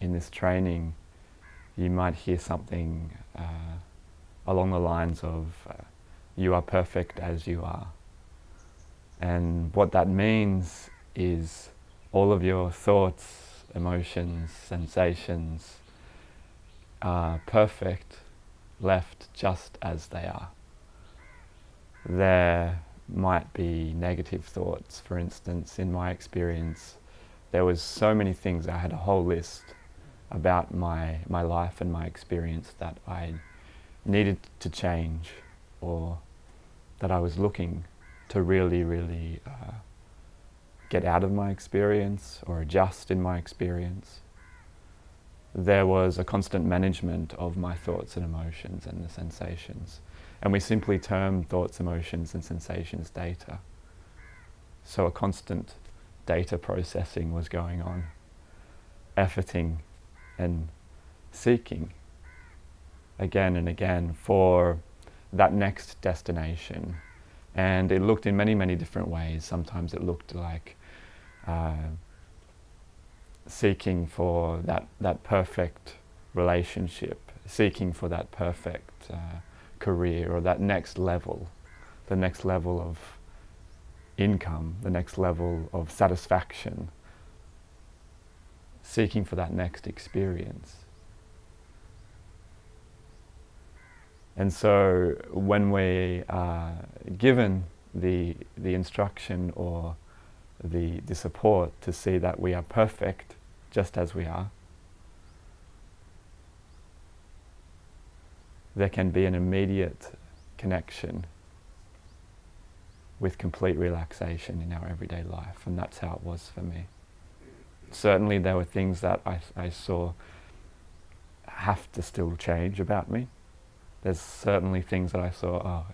in this training, you might hear something uh, along the lines of, uh, you are perfect as you are. And what that means is all of your thoughts, emotions, sensations are perfect, left just as they are. There might be negative thoughts, for instance, in my experience, there was so many things, I had a whole list about my, my life and my experience that I needed to change or that I was looking to really, really uh, get out of my experience or adjust in my experience. There was a constant management of my thoughts and emotions and the sensations. And we simply term thoughts, emotions, and sensations data. So a constant data processing was going on, efforting and seeking again and again for that next destination. And it looked in many, many different ways. Sometimes it looked like uh, seeking for that, that perfect relationship, seeking for that perfect uh, career or that next level, the next level of income, the next level of satisfaction, seeking for that next experience. And so when we are given the, the instruction or the, the support to see that we are perfect just as we are, there can be an immediate connection with complete relaxation in our everyday life. And that's how it was for me. Certainly, there were things that I, I saw have to still change about me. There's certainly things that I saw, oh,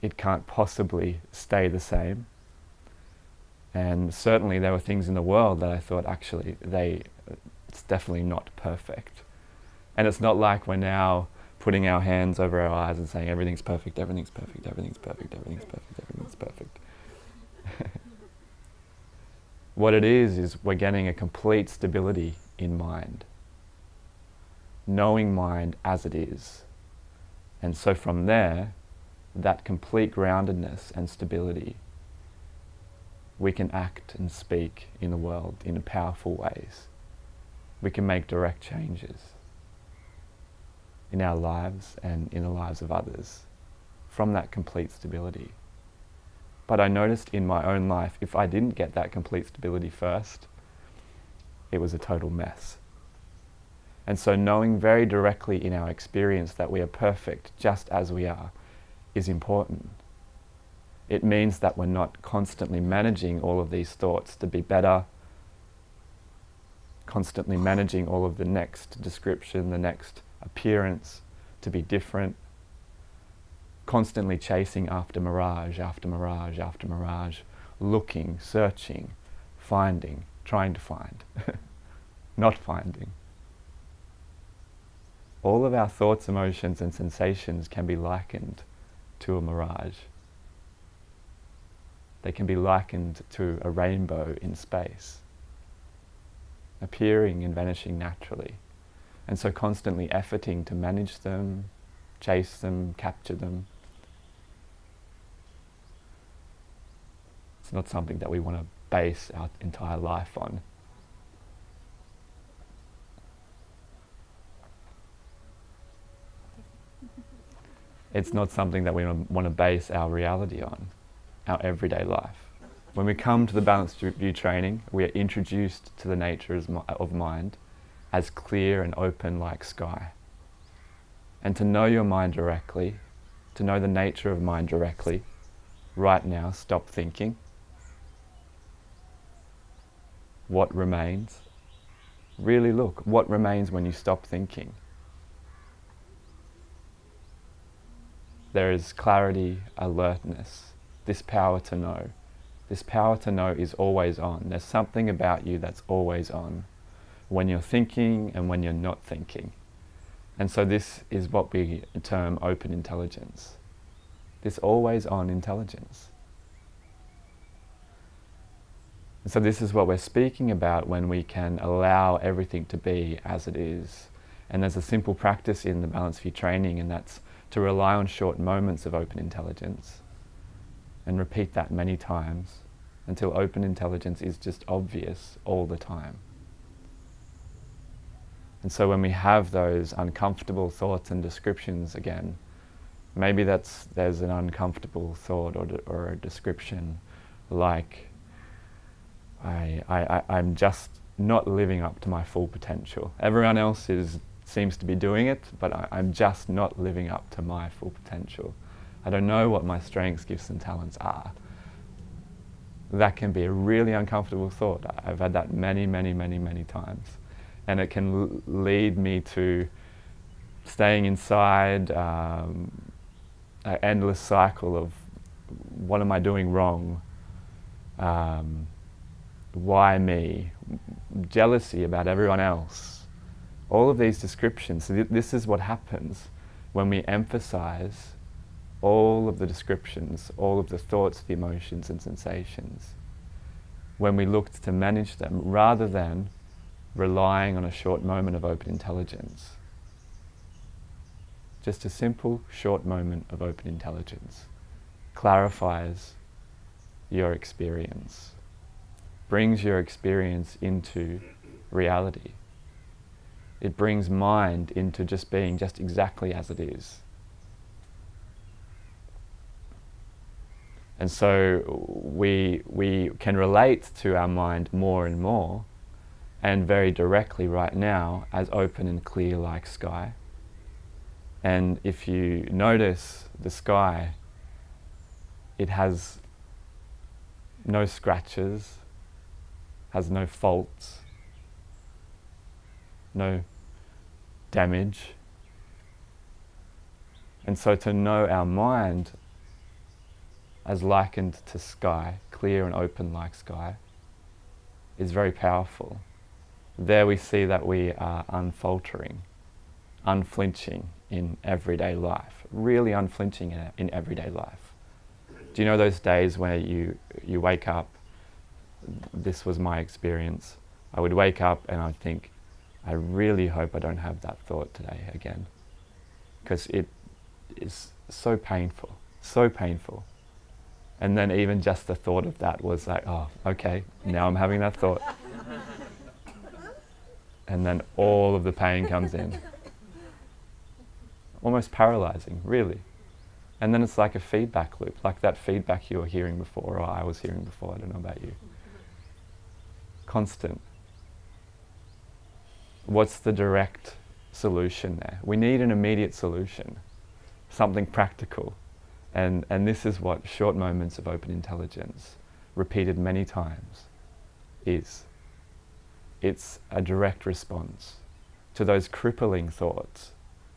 it can't possibly stay the same. And certainly, there were things in the world that I thought actually they, it's definitely not perfect. And it's not like we're now putting our hands over our eyes and saying everything's perfect, everything's perfect, everything's perfect, everything's perfect, everything's perfect. what it is, is we're getting a complete stability in mind, knowing mind as it is. And so from there, that complete groundedness and stability, we can act and speak in the world in powerful ways. We can make direct changes in our lives and in the lives of others from that complete stability. But I noticed in my own life, if I didn't get that complete stability first, it was a total mess. And so, knowing very directly in our experience that we are perfect just as we are is important. It means that we're not constantly managing all of these thoughts to be better, constantly managing all of the next description, the next appearance to be different, constantly chasing after mirage, after mirage, after mirage, looking, searching, finding, trying to find, not finding. All of our thoughts, emotions, and sensations can be likened to a mirage. They can be likened to a rainbow in space, appearing and vanishing naturally. And so constantly efforting to manage them, chase them, capture them. It's not something that we want to base our entire life on. It's not something that we want to base our reality on, our everyday life. When we come to the balanced view training, we are introduced to the nature of mind as clear and open like sky. And to know your mind directly, to know the nature of mind directly, right now, stop thinking. What remains? Really look, what remains when you stop thinking? There is clarity, alertness, this power to know. This power to know is always on. There's something about you that's always on when you're thinking and when you're not thinking. And so this is what we term open intelligence. This always on intelligence. So, this is what we're speaking about when we can allow everything to be as it is. And there's a simple practice in the Balanced View training, and that's to rely on short moments of open intelligence and repeat that many times until open intelligence is just obvious all the time. And so when we have those uncomfortable thoughts and descriptions again, maybe that's there's an uncomfortable thought or, or a description like I, I, I, am just not living up to my full potential. Everyone else is, seems to be doing it, but I, I'm just not living up to my full potential. I don't know what my strengths, gifts, and talents are. That can be a really uncomfortable thought. I've had that many, many, many, many times and it can lead me to staying inside um, an endless cycle of what am I doing wrong? Um, why me? Jealousy about everyone else. All of these descriptions. Th- this is what happens when we emphasize all of the descriptions, all of the thoughts, the emotions, and sensations. When we look to manage them rather than relying on a short moment of open intelligence. Just a simple short moment of open intelligence clarifies your experience, brings your experience into reality. It brings mind into just being just exactly as it is. And so we, we can relate to our mind more and more and very directly right now as open and clear like sky. And if you notice the sky, it has no scratches, has no faults, no damage. And so to know our mind as likened to sky, clear and open like sky, is very powerful there we see that we are unfaltering, unflinching in everyday life, really unflinching in, in everyday life. Do you know those days where you, you wake up? This was my experience. I would wake up and I'd think, I really hope I don't have that thought today again. Because it is so painful, so painful. And then even just the thought of that was like, oh, okay, now I'm having that thought and then all of the pain comes in. Almost paralyzing, really. And then it's like a feedback loop, like that feedback you were hearing before, or I was hearing before, I don't know about you. Constant. What's the direct solution there? We need an immediate solution, something practical. And, and this is what short moments of open intelligence, repeated many times, is it's a direct response to those crippling thoughts,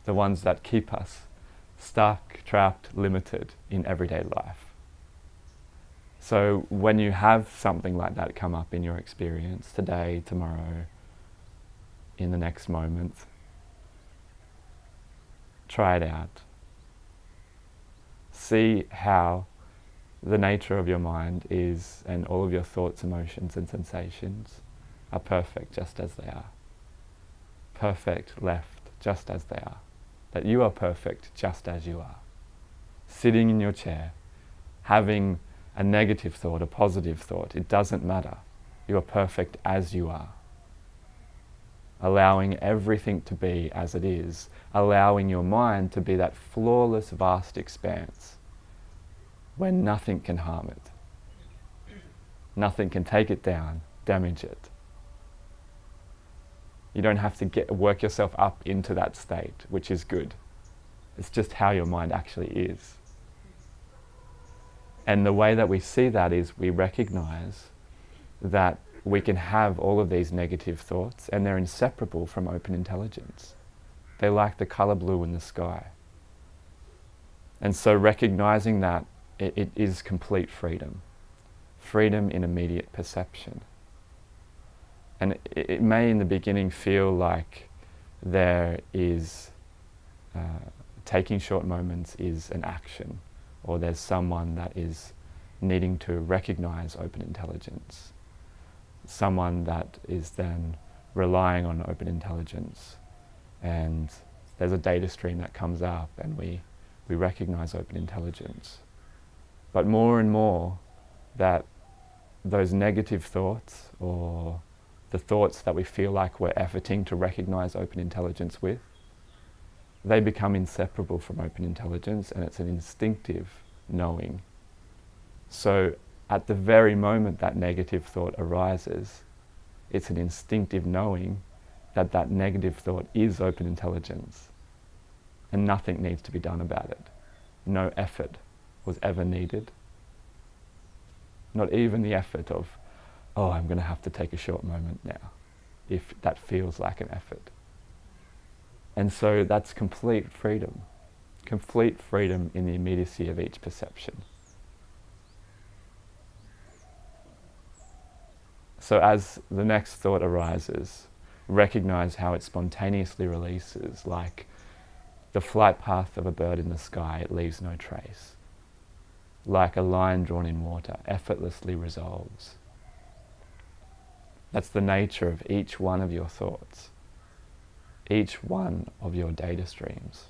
the ones that keep us stuck, trapped, limited in everyday life. So when you have something like that come up in your experience today, tomorrow, in the next moment, try it out. See how the nature of your mind is and all of your thoughts, emotions, and sensations are perfect just as they are. Perfect left just as they are. That you are perfect just as you are. Sitting in your chair, having a negative thought, a positive thought, it doesn't matter. You are perfect as you are. Allowing everything to be as it is, allowing your mind to be that flawless, vast expanse where nothing can harm it. Nothing can take it down, damage it. You don't have to get, work yourself up into that state, which is good. It's just how your mind actually is. And the way that we see that is we recognize that we can have all of these negative thoughts and they're inseparable from open intelligence. They're like the color blue in the sky. And so recognizing that it, it is complete freedom. Freedom in immediate perception. And it, it may in the beginning feel like there is uh, taking short moments is an action, or there's someone that is needing to recognize open intelligence. someone that is then relying on open intelligence and there's a data stream that comes up and we, we recognize open intelligence. But more and more that those negative thoughts or the thoughts that we feel like we're efforting to recognize open intelligence with, they become inseparable from open intelligence and it's an instinctive knowing. So at the very moment that negative thought arises, it's an instinctive knowing that that negative thought is open intelligence and nothing needs to be done about it. No effort was ever needed. Not even the effort of, oh, I'm going to have to take a short moment now, if that feels like an effort. And so that's complete freedom, complete freedom in the immediacy of each perception. So as the next thought arises, recognize how it spontaneously releases, like the flight path of a bird in the sky, it leaves no trace. Like a line drawn in water, effortlessly resolves. That's the nature of each one of your thoughts, each one of your data streams.